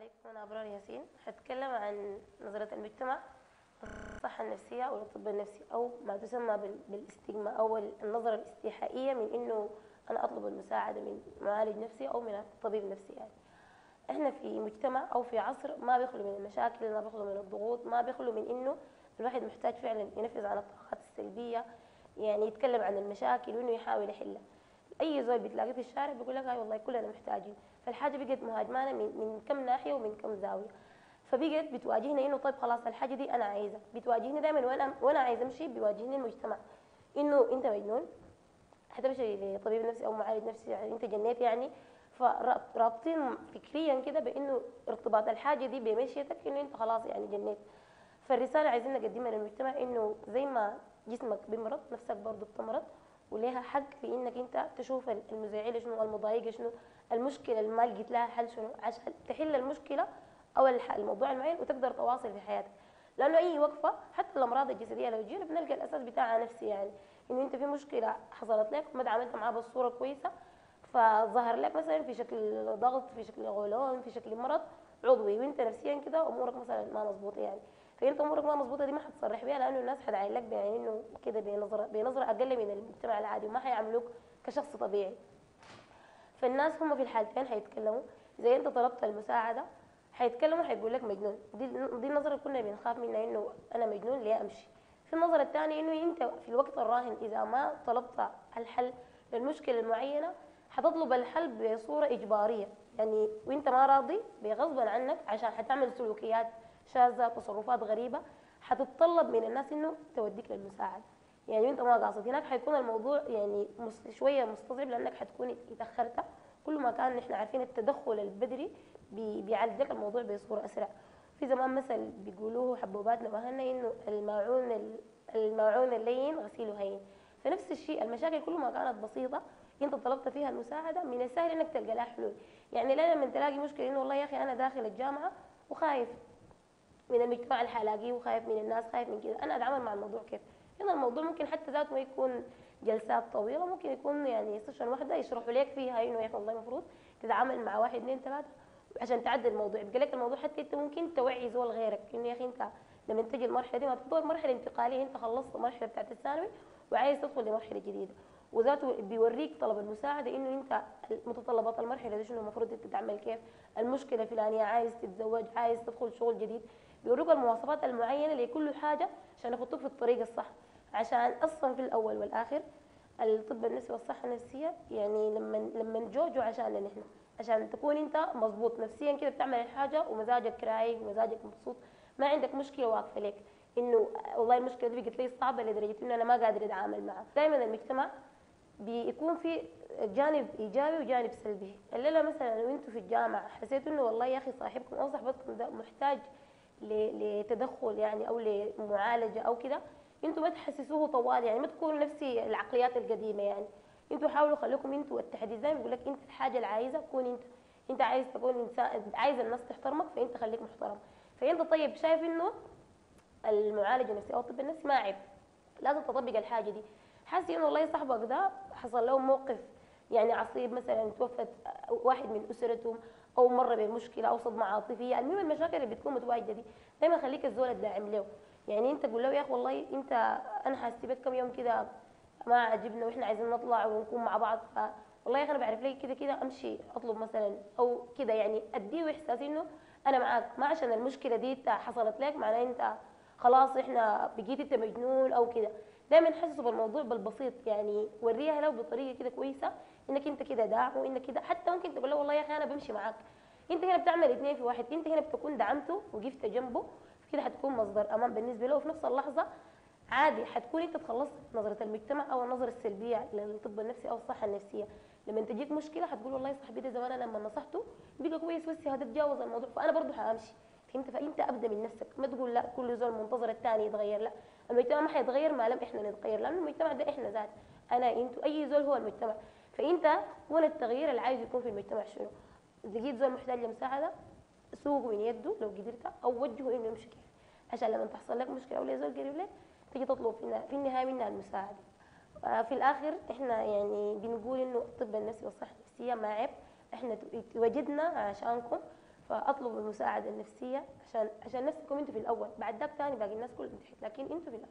عليكم. أنا أبرار ياسين. حتكلم عن نظرة المجتمع الصحة النفسية أو الطب النفسي أو ما تسمى بال- بالاستجمة أو النظرة الاستيحائية من إنه أنا أطلب المساعدة من معالج نفسي أو من طبيب نفسي يعني. إحنا في مجتمع أو في عصر ما بيخلو من المشاكل ما بيخلو من الضغوط ما بيخلو من إنه الواحد محتاج فعلا ينفذ عن الطاقات السلبية يعني يتكلم عن المشاكل وإنه يحاول يحلها. أي زول بتلاقيه في الشارع بيقول لك هاي والله كلنا محتاجين. فالحاجة بقت مهاجمانا من من كم ناحية ومن كم زاوية. فبقت بتواجهنا إنه طيب خلاص الحاجة دي أنا عايزها بتواجهني دائما وأنا وأنا عايزة أمشي؟ بيواجهني المجتمع. إنه أنت مجنون. حتمشي لطبيب نفسي أو معالج نفسي يعني أنت جنيت يعني. فرابطين فكريا كده بإنه ارتباط الحاجة دي بمشيتك إنه أنت خلاص يعني جنيت. فالرسالة عايزين نقدمها للمجتمع إنه زي ما جسمك بيمرض نفسك برضه بتمرض. وليها حق في إنك أنت تشوف المزعجه شنو المضايقة شنو المشكلة اللي ما لقيت لها حل شنو عشان تحل المشكلة أو الموضوع المعين وتقدر تواصل في حياتك. لأنه أي وقفة حتى الأمراض الجسدية لو جينا بنلقى الأساس بتاعها نفسي يعني إنه أنت في مشكلة حصلت لك ما تعاملت معاها بالصورة كويسة فظهر لك مثلا في شكل ضغط في شكل غولون في شكل مرض عضوي وأنت نفسيا كده أمورك مثلا ما مظبوطة يعني. فانت امورك ما مظبوطة دي ما حتصرح بيها لأنه الناس حتعين لك إنه كده بنظره بنظره أقل من المجتمع العادي وما حيعاملوك كشخص طبيعي. فالناس هم في الحالتين حيتكلموا. زي أنت طلبت المساعدة حيتكلموا حيقول لك مجنون. دي دي النظرة كنا بنخاف منها إنه أنا مجنون ليه أمشي؟ في النظرة الثانية إنه أنت في الوقت الراهن إذا ما طلبت الحل للمشكلة المعينة حتطلب الحل بصورة إجبارية. يعني وأنت ما راضي بغصبا عنك عشان حتعمل سلوكيات شاذه تصرفات غريبة حتتطلب من الناس إنه توديك للمساعدة. يعني انت ما قاصد. هناك حيكون الموضوع يعني شوية مستصعب لأنك حتكون اتأخرت. كل ما كان نحن عارفين التدخل البدري بي- بيعالج لك الموضوع بصورة أسرع. في زمان مثل بيقولوه حبوبات نبهنا إنه الماعون ال- الماعون اللين غسيله هين فنفس الشيء المشاكل كل ما كانت بسيطة أنت طلبت فيها المساعدة من السهل إنك تلقى لها حلول. يعني لما تلاقي مشكلة إنه والله يا أخي أنا داخل الجامعة وخايف. من المجتمع اللي حلاقيه وخايف من الناس خايف من كده. أنا أتعامل مع الموضوع كيف؟ هنا الموضوع ممكن حتى ذاته ما يكون جلسات طويلة ممكن يكون يعني سيشن واحدة يشرحوا لك فيها إنه يا والله المفروض تتعامل مع واحد اثنين ثلاثة عشان تعدل الموضوع. يبقى لك الموضوع حتى أنت ممكن توعي زول غيرك إنه يا أخي أنت لما تجي المرحلة دي ما تفضل مرحلة انتقالية أنت خلصت المرحله بتاعت الثانوي وعايز تدخل لمرحلة جديدة. وذاته بيوريك طلب المساعدة إنه أنت متطلبات المرحلة دي شنو المفروض أنت تعمل كيف؟ المشكلة الفلانيه عايز تتزوج عايز تدخل شغل جديد. بيوروك المواصفات المعينة لكل حاجة عشان يخطوك في الطريق الصح. عشان أصلا في الأول والآخر الطب النفسي والصحة النفسية يعني لما لما جو جو عشان نحن. عشان تكون أنت مظبوط نفسيا كده بتعمل الحاجة ومزاجك رايق ومزاجك مبسوط. ما عندك مشكلة واقفة لك إنه والله المشكلة دي بقت لي صعبة لدرجة إنه أنا ما قادر أتعامل معها. دائما المجتمع بيكون في جانب إيجابي وجانب سلبي. الليلة مثلا لو أنتوا في الجامعة حسيتوا إنه والله يا أخي صاحبكم أو صاحبتكم ده محتاج لتدخل يعني أو لمعالجة أو كده أنتوا ما تحسسوه طوال يعني ما تكونوا نفس العقليات القديمة يعني. أنتوا حاولوا خليكم أنتوا التحديد زي ما بيقول لك انت الحاجة اللي عايزها كون انت انت عايز تكون إنسان عايز الناس تحترمك فانت خليك محترم. فانت طيب شايف انه المعالج النفسي أو الطب النفسي ما عيب لازم تطبق الحاجة دي. حاسس إنه والله صاحبك ده حصل له موقف يعني عصيب مثلا توفت واحد من أسرته أو مر بمشكله أو صدمه عاطفيه المهم المشاكل اللي بتكون متواجدة دي. دايما خليك الزول الداعم له. يعني أنت قول له يا أخي والله أنت أنا حاسبك كم يوم كده ما عجبنا وإحنا عايزين نطلع ونكون مع بعض. ف والله يا أخي أنا بعرف لك كده كده أمشي أطلب مثلا أو كده. يعني أديه إحساس إنه أنا معاك. ما عشان المشكلة دي حصلت لك معناه أنت خلاص إحنا بقيت أنت مجنون أو كده. دايما حسسوا بالموضوع بالبسيط يعني وريها له بطريقة كده كويسة إنك أنت كده داعم وإنك كده حتى ممكن تقول له والله يا أخي أنا بمشي معاك. أنت هنا بتعمل اثنين في واحد أنت هنا بتكون دعمته وقفت جنبه كده حتكون مصدر أمان بالنسبة له وفي نفس اللحظة عادي حتكون أنت تخلصت نظرة المجتمع أو النظرة السلبية للطب النفسي أو الصحة النفسية. لما تجيك مشكلة حتقول والله صاحبي ده زمان أنا لما نصحته بقى كويس بس هذا تجاوز الموضوع فأنا برضه حأمشي. فهمت؟ فأنت أبدأ من نفسك. ما تقول لا كل زول منتظر الثاني يتغير. لا المجتمع ما حيتغير ما لم إحنا نتغير لأنه المجتمع ده إحنا ذات. أنا أنتوا أي زول هو المجتمع. فأنت كون التغيير اللي عايز يكون في المجتمع شنو؟ لقيت زول محتاج لمساعده سوقه من يده لو قدرت أو وجهه إنه يمشي كيف عشان لما تحصل لك مشكلة أو زول قريب لك تجي تطلب في النها- في النهاية منها المساعدة. آه، في الآخر إحنا يعني بنقول إنه الطب النفسي والصحة النفسية ما عيب. إحنا وجدنا عشانكم فاطلبوا المساعدة النفسية عشان عشان نفسكم أنتوا في الأول. بعد ذاك ثاني باقي الناس كلهم تحت لكن أنتوا في الأول.